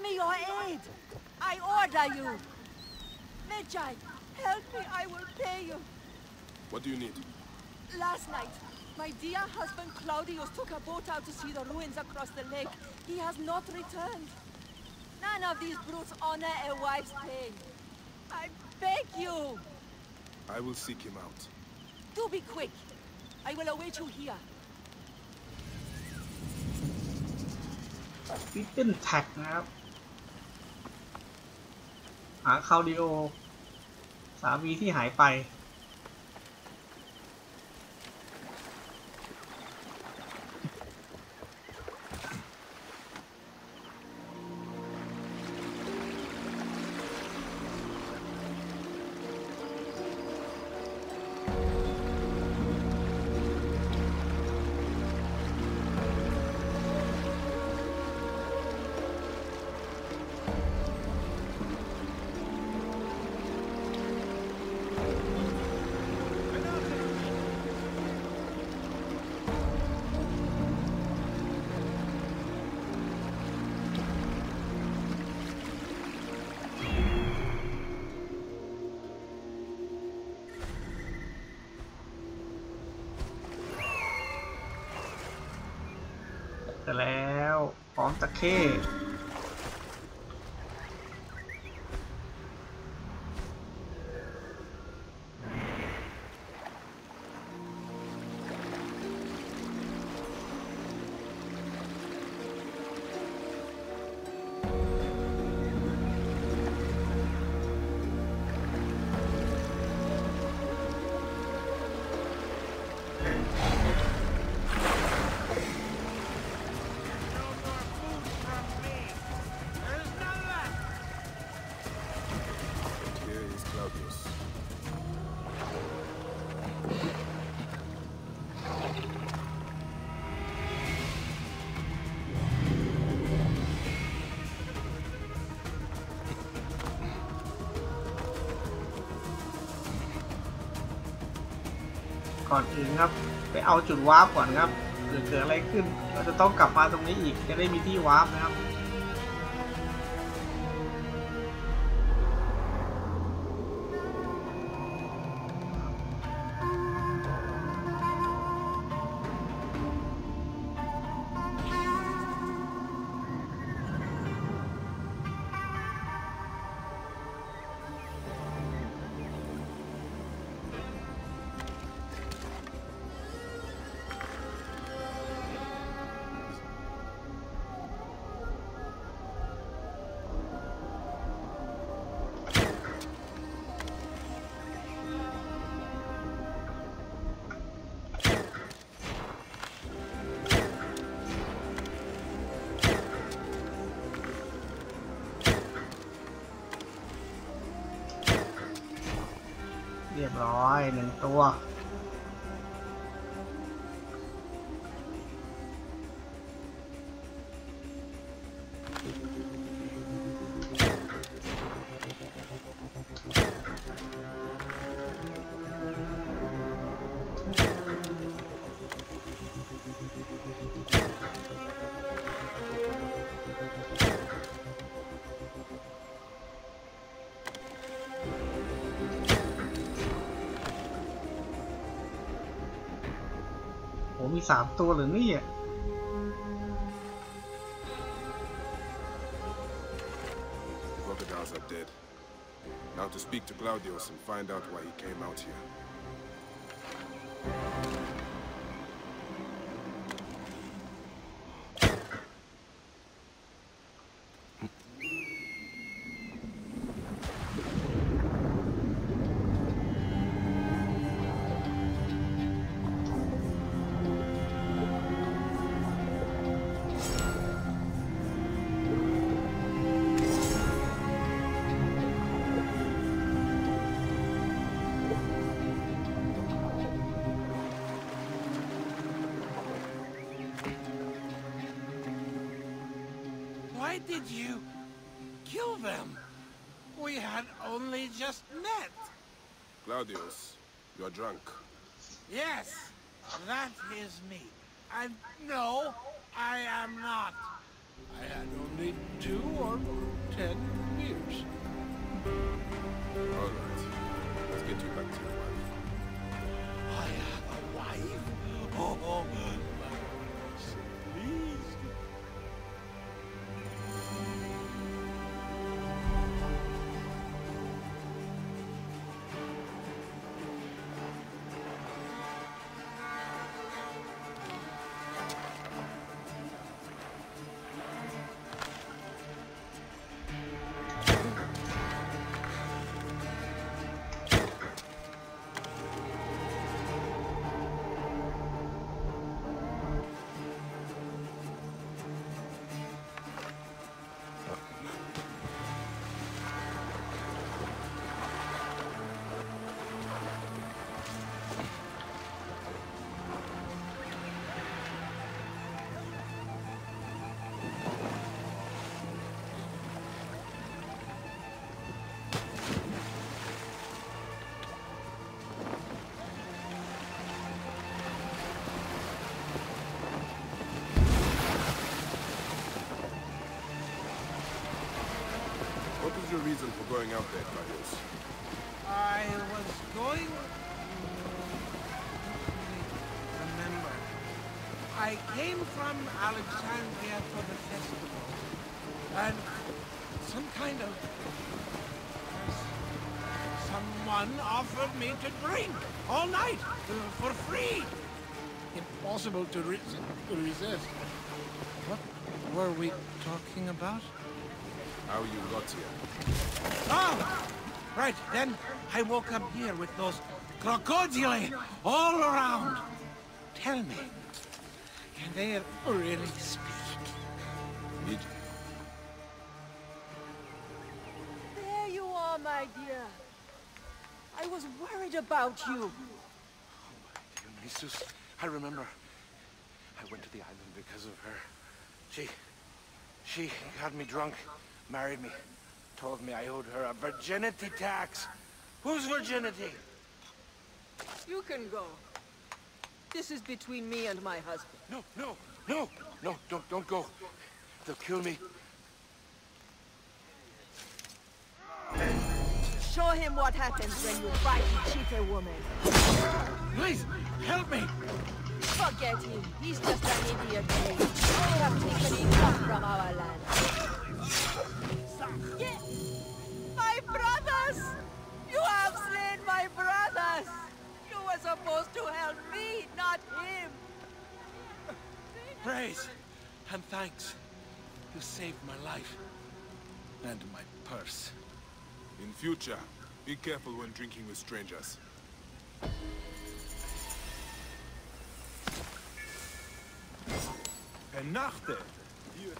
Give me your aid. I order you. Medjay. help me. I will pay you. What do you need? Last night, my dear husband Claudius took a boat out to see the ruins across the lake. He has not returned. None of these brutes honor a wife's pain. I beg you. I will seek him out. Do be quick. I will await you here. We've been attacked now. หาคาวดิโอ สามีที่หายไป ของตะเข้ ก่อนอื่นครับ ไปเอาจุดวาร์ปก่อนครับเกิดอะไรขึ้น เราจะต้องกลับมาตรงนี้อีกจะได้มีที่วาร์ปนะครับ เรียบร้อยหนึ่งตัว มีสามตัวเหรือเนี่ย The crocodiles are dead. Now to speak to Claudius and find out why he came out here. Did you kill them? We had only just met. Claudius, you are drunk. Yes, that is me. And no, I am not. I had only two or ten years. All right. Let's get you back to your wife. I Your reason for going out there, Claudius? I was going. Remember, I came from Alexandria for the festival, and some kind of someone offered me to drink all night for free. Impossible to, to resist. What were we talking about? How you got here? Oh! Right, then I woke up here with those crocodile all around. Tell me, can they really speak? Need There you are, my dear. I was worried about you. Oh, my dear Dionysus, I remember. I went to the island because of her. She... she got me drunk, married me, told me I owed her a virginity tax. Whose virginity? You can go. This is between me and my husband. No, no, no, no, don't, don't go. They'll kill me. Show him what happens when you fight and cheat a woman. Please, help me! Forget him. He's just an idiot. They have taken enough from thanks. You saved my life. And my purse. In future, be careful when drinking with strangers. En nachten. Hier